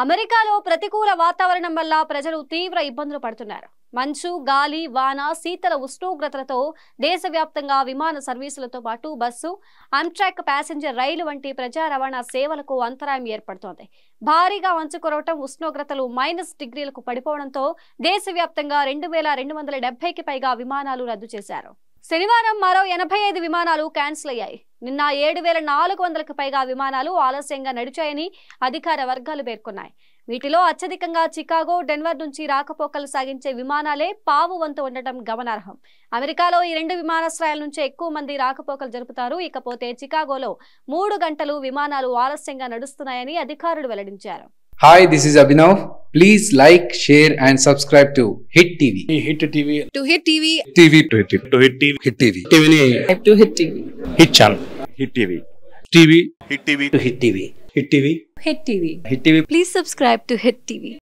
అమెరికాలో ప్రతికూల వాతావరణం వల్ల ప్రజలు తీవ్ర ఇబ్బందులు పడుతున్నారు. మంచు గాలి వాన శీతల ఉష్ణోగ్రతలతో దేశవ్యాప్తంగా విమాన సర్వీసులతో పాటు బస్సు అన్ట్రాక్ ప్యాసింజర్ రైలు వంటి ప్రజా రవాణా సేవలకు అంతరాయం ఏర్పడుతోంది. భారీగా మంచు కురవటం ఉష్ణోగ్రతలు మైనస్ డిగ్రీలకు పడిపోవడంతో దేశవ్యాప్తంగా రెండు వేల రెండు వందల డెబ్బైకి పైగా విమానాలు రద్దు చేశారు. శనివారం మరో ఎనభై ఐదు విమానాలు క్యాన్సిల్ అయ్యాయి. నిన్న ఏడు వేల నాలుగు వందలకు పైగా విమానాలు ఆలస్యంగా నడిచాయని అధికార వర్గాలు పేర్కొన్నాయి. వీటిలో అత్యధికంగా చికాగో డెన్వర్ నుంచి రాకపోకలు సాగించే విమానాలే పావు వంతు ఉండటం గమనార్హం. అమెరికాలో ఈ రెండు విమానాశ్రయాల నుంచే ఎక్కువ మంది రాకపోకలు జరుపుతారు. ఇకపోతే చికాగోలో మూడు గంటలు విమానాలు ఆలస్యంగా నడుస్తున్నాయని అధికారులు వెల్లడించారు. Hi this is Abhinav Please like, share, and subscribe to Hit TV. Hit TV. To Hit TV. TV to Hit TV. To Hit TV. Hit TV. TV. To Hit TV. Hit channel. Hit TV. TV. Hit TV. To Hit TV. Hit TV. Hit TV. Hit TV. Please subscribe to Hit TV.